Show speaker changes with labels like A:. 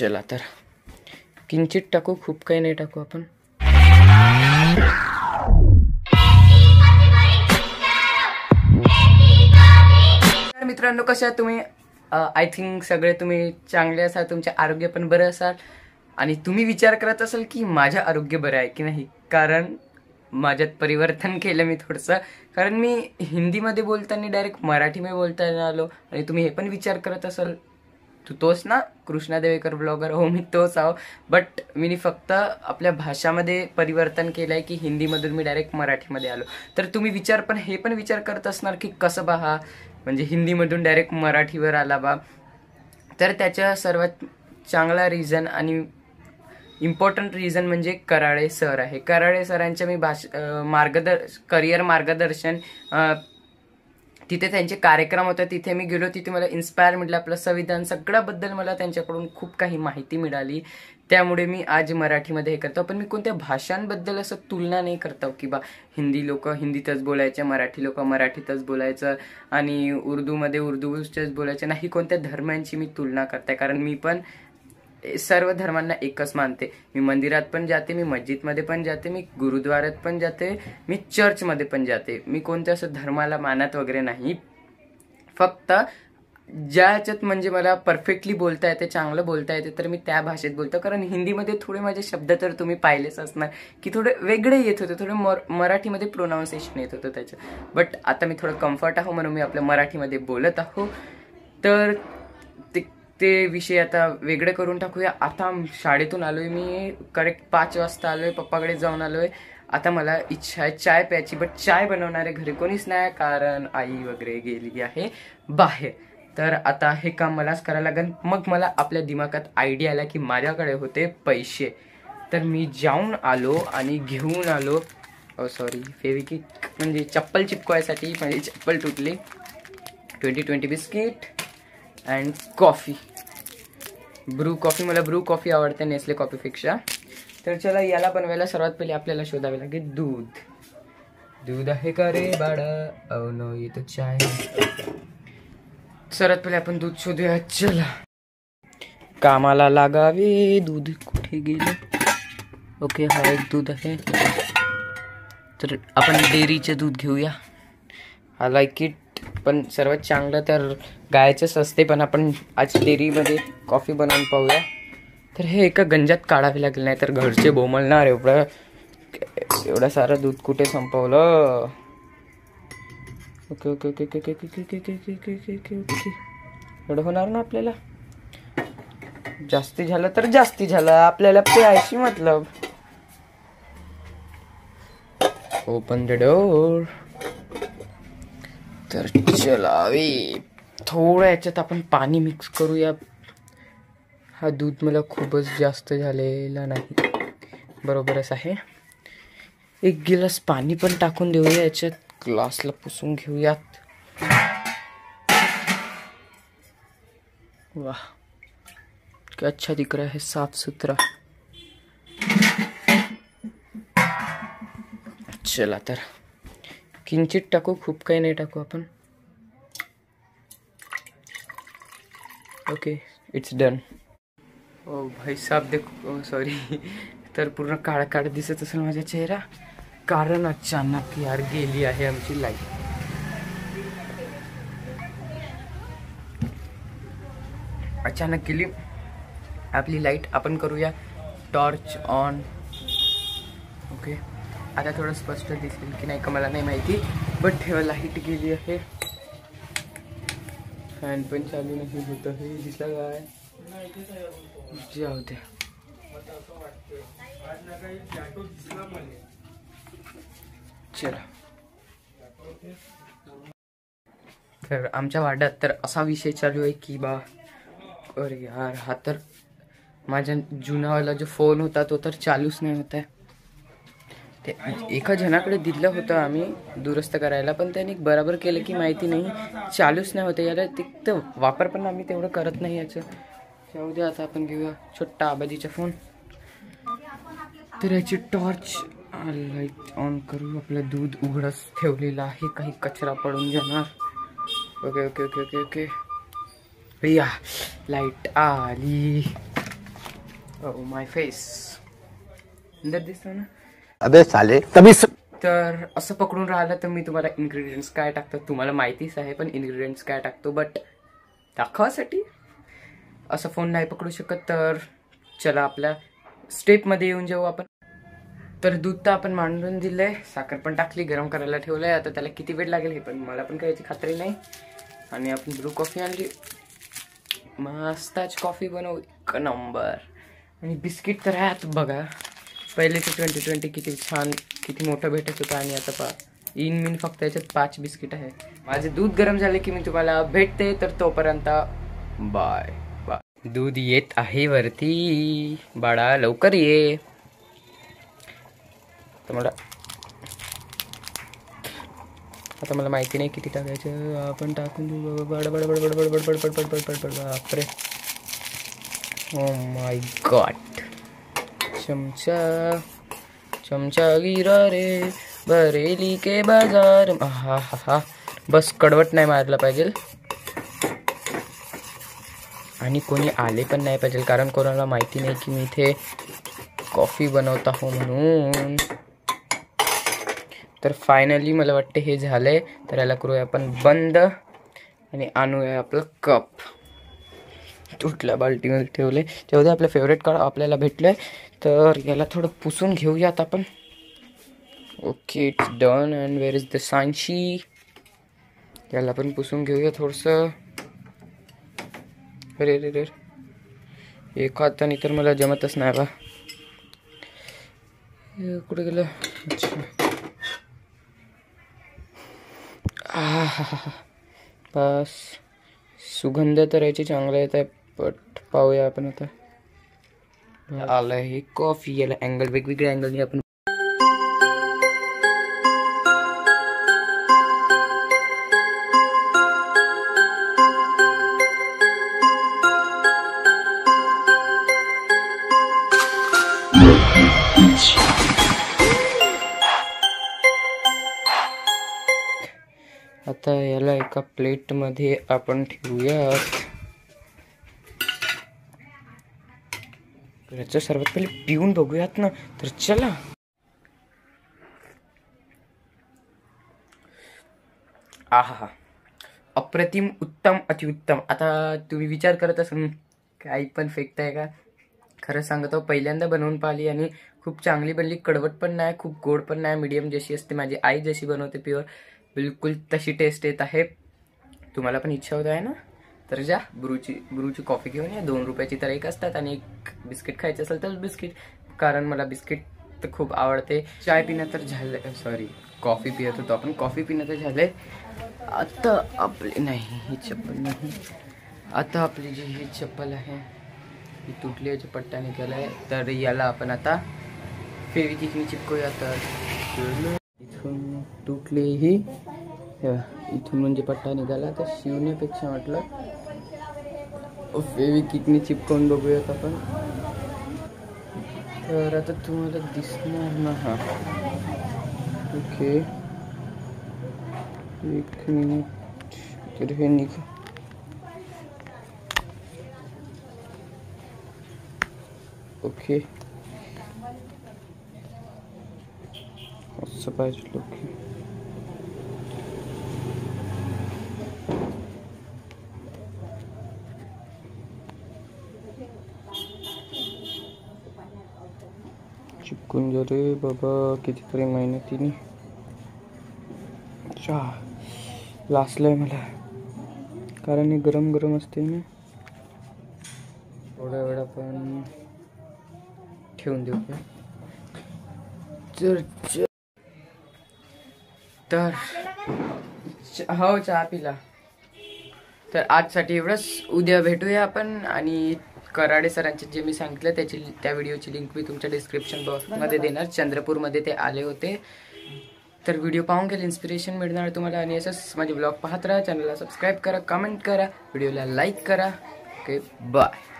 A: चला तर. किंचित टाकू खूप काही नाही टाकू आपण. तर मित्रांनो कशा तुम्ही? आय थिंक सगळे तुम्ही चांगले असाल तुमचे आरोग्य पण बरं असाल. आणि तुम्ही विचार करत असाल की माझं आरोग्य बरं आहे की नाही? कारण माझ्यात परिवर्तन केलं मी थोडंसं. कारण मी हिंदीमध्ये बोलताना डायरेक्ट मराठीमध्ये बोलताना आलो. आणि तुम्ही हे पण विचार करत असाल तू तोच ना कृष्णा देवेकर ब्लॉगर हो मी तोच आहो. बट मी फक्त आपल्या भाषामध्ये परिवर्तन केलं आहे की हिंदीमधून मी डायरेक्ट मराठीमध्ये आलो. तर तुम्ही विचार पण हे पण विचार करत असणार की कसं बा हा म्हणजे हिंदीमधून डायरेक्ट मराठीवर आला बा. तर त्याच्या सर्वात चांगला रिझन आणि इम्पॉर्टंट रिझन म्हणजे कराळे सर आहे. कराळे सरांच्या मी भाष मार्गदर्श करिअर मार्गदर्शन तिथे त्यांचे कार्यक्रम होते तिथे मी गेलो तिथे मला इन्स्पायर मिळलं आपलं संविधान सगळ्याबद्दल मला त्यांच्याकडून खूप काही माहिती मिळाली. त्यामुळे मी आज मराठीमध्ये हे करतो. पण मी कोणत्या भाषांबद्दल असं तुलना नाही करतो की बा हिंदी लोक हिंदीतच बोलायचे मराठी लोक मराठीतच बोलायचं आणि उर्दूमध्ये उर्दूचंच बोलायचं. नाही कोणत्या धर्मांची मी तुलना करते. कारण मी पण सर्व धर्मांना एकच मानते. मी मंदिरात पण जाते मी मस्जिदमध्ये पण जाते मी गुरुद्वारात पण जाते मी चर्चमध्ये पण जाते. मी कोणत्या असं धर्माला मानत वगैरे नाही. फक्त ज्या ह्याच्यात म्हणजे मला परफेक्टली बोलता येते चांगलं बोलता येते तर मी त्या भाषेत बोलतो. कारण हिंदीमध्ये थोडे माझे शब्द तर तुम्ही पाहिलेच असणार की थोडे वेगळे येत होते थोडे मर मराठीमध्ये प्रोनाऊन्सिएशन येत होतं त्याचं. बट आता मी थोडं कम्फर्ट आहो म्हणून मी आपल्या मराठीमध्ये बोलत आहो. तर ते विषय आता वेगळे करून टाकूया. आता शाळेतून आलोय मी. करेक्ट पाच वाजता आलोय. पप्पाकडे जाऊन आलोय. आता मला इच्छा आहे चाय प्यायची बट चाय बनवणारे घरी कोणीच नाही कारण आई वगैरे गेली आहे बाहेर. तर आता हे काम मलाच करायला लागेल. मग मला आपल्या दिमागात आयडिया आला की माझ्याकडे होते पैसे. तर मी जाऊन आलो आणि घेऊन आलो. Oh, सॉरी फेविकिक म्हणजे चप्पल चिपकवायसाठी माझी चप्पल तुटली. Twenty twenty biscuit and coffee Bru coffee मला ब्रू कॉफी आवडते नेसले कॉफीपेक्षा तर चला याला बनवायला सर्वात पहिले आपल्याला शोधावे लागेल दूध. दूध आहे का रे बाळा? Oh अहो नो येतो चाय सर्वात पहिले आपण दूध शोधूया चला. कामाला लागावे दूध कुठे गेलं? ओके हा एक दूध आहे. तर आपण डेअरीचे दूध घेऊया. आय लाईक इट पण सर्वात चांगलं तर गायचंच असते पण आपण आज डेअरीमध्ये कॉफी बनवून पाहूया तर हे एका गंजात काढावे लागेल नाही तर घरचे बोमलणार एवढं एवढं सारं दूध कुठे संपवलं okay okay okay okay okay okay okay okay okay okay okay okay एवढं होणार ना आपल्याला जास्ती झालं तर जास्ती झालं आपल्याला प्यायशी मतलब ओपन द डोर तर चला थोडं याच्यात आपण पाणी मिक्स करूया. हा दूध मला खूपच जास्त झालेला नाही. बरोबरच आहे. एक गिलास पाणी पण टाकून देऊया याच्यात ग्लासला पुसून घेऊयात. वाह क्या अच्छा दिख रहा है साफ सुथरा. चला तर. किंचित टाकू खूप काही नाही टाकू आपण. ओके इट्स डन ओ भाई साहब देखो सॉरी तर पूर्ण काळा काळ दिसत असेल माझा चेहरा. कारण अचानक यार गेली आहे आमची लाइट अचानक गेली. आपली लाइट आपण करूया. टॉर्च ऑन आता थोडं स्पष्ट दिसेल की नाही का मला नाही माहिती. बट ठेवा लाइट गेली आहे. फॅन पण चालू नाही होत हे दिसला काय? जाऊ द्या. चला. तर आमच्या वाड्यात तर असा विषय चालू आहे की बा अरे यार हा तर माझ्या जुनावाला जो फोन होता तो तर चालूच नाही होता. आहे ते एका जणाकडे दिलं होतं आम्ही दुरुस्त करायला पण त्यांनी बरोबर केलं की माहिती नाही. चालूच नाही होतं. याला तिथं वापर पण आम्ही तेवढं करत नाही याचं. जाऊ द्या आता आपण घेऊया छोटा आबाजीचा फोन. तर याची टॉर्च लाइट ऑन करू आपलं दूध उघडच ठेवलेलं आहे. काही कचरा पडून जाणार. Okay okay okay okay okay. या लाइट आली. Oh, माय फेस अंदर दिसतो ना?
B: अबे साले तभी स...
A: तर असं पकडून राहिलं तर मी तुम्हाला इन्ग्रेडियंट्स काय टाकतो? तुम्हाला माहितीच आहे पण इन्ग्रेडियंट्स काय टाकतो? बट दाखवासाठी? असं फोन नाही पकडू शकत तर चला आपल्या स्टेपमध्ये येऊन जाऊ आपण. तर दूध तर आपण मांडून दिलंय साखर पण टाकली गरम करायला ठेवलंय. आता त्याला किती वेळ लागेल हे पण मला पण काही खात्री नाही. आणि आपण ब्रू कॉफी आणली. मस्ताच कॉफी बनवू एक नंबर आणि बिस्किट तर आहेत बघा. पहिलेचं ट्वेंटी ट्वेंटी किती छान किती मोठं भेटत होतं आणि आता पा इन मिन फक्त याच्यात पाच बिस्किट आहे माझे दूध गरम झाले की मी तुम्हाला भेटते तर तोपर्यंत बाय बाय दूध येत आहे वरती बाळा लवकर ये तर मला आता मला माहिती नाही किती टाकायचं आपण टाकून देऊ बापरे ओ माय गॉट चमचा चमचा गिरा रे बरेली के बाजार. हा हा हा. बस कडवट नाही मारला पाहिजे. आणि कोणी आले पण नाही पाहिजे कारण कोणाला माहिती नाही की मी इथे कॉफी बनवत आहो म्हणून. तर फायनली मला वाटते हे झालंय. तर याला करूया आपण बंद आणि आणूया आपलं कप तुटल्या बाल्टीमध्ये ठेवले. तेवढे आपलं फेवरेट काळ आपल्याला भेटलंय तर याला थोडं पुसून घेऊयात आपण. Okay it's done and where is the सांशी याला पण पुसून घेऊया थोडंसं. अरे रे रे एक हाताने तर मला जमतच नाही बा. कुठे गेलं? अच्छा. बस. सुगंध तर याची चांगला येत आहे. बट पाहूया आपण आता आलं हे कॉफ़ी याला अँगल वेगवेगळ्या अँगलने आपण आता याला एका प्लेटमध्ये आपण ठेवूयात याचं सर्वात पहिले पिऊन बघूयात ना तर चला. आहा अप्रतिम उत्तम अतिउत्तम. आता तुम्ही विचार करत असाल काही पण फेकताय का? खरं सांगतो पहिल्यांदा बनवून पाहिली आणि खूप चांगली बनली. कडवट पण नाही खूप गोड पण नाही. मीडियम जशी असते माझी आई जशी बनवते प्युअर बिलकुल तशी टेस्ट येत आहे. तुम्हाला पण इच्छा होत आहे ना? तर जा ब्रूची ब्रूची कॉफी घेऊन या. दोन रुपयाची तर एक असतात आणि एक बिस्किट खायचं असेल तर बिस्किट कारण मला बिस्किट तर खूप आवडते. चाय पिणं तर झालं सॉरी कॉफी पियत होतो आपण. कॉफी पिणं तर झाले आता आपली नाही ही चप्पल नाही. आता आपली जी ही चप्पल आहे ही तुटली याची पट्टा निघाला आहे तर याला आपण आता फेविकिकने चिपकूया तर इथून तुटली ही. इथून म्हणजे पट्टा निघाला. तर शिवण्यापेक्षा म्हटलं फेविकिकने चिपकावून बघूयात आपण. तर आता तुम्हाला दिसणार ना हा. ओके एक मिनिट तर हे निघ. ओके असं पाहिजे ओके अरे बाबा कितीतरी मेहनतीने अच्छा लासलंय मला. कारण हे गरम गरम असते ना. थोड्या वेळ आपण ठेवून देऊ का? तर तर हो चहा पिला. तर आजसाठी एवढंच. उद्या भेटूया आपण आणि कराडे सरांचे जे मी सांगितलं त्याची त्या व्हिडिओची लिंक मी तुमच्या डिस्क्रिप्शन बॉक्समध्ये देणार. चंद्रपूरमध्ये ते आले होते. तर व्हिडिओ पाहून गेले इन्स्पिरेशन मिळणार तुम्हाला. आणि असंच माझे ब्लॉग पाहत राहा चॅनलला सबस्क्राईब करा कमेंट करा व्हिडिओला लाईक करा. Okay bye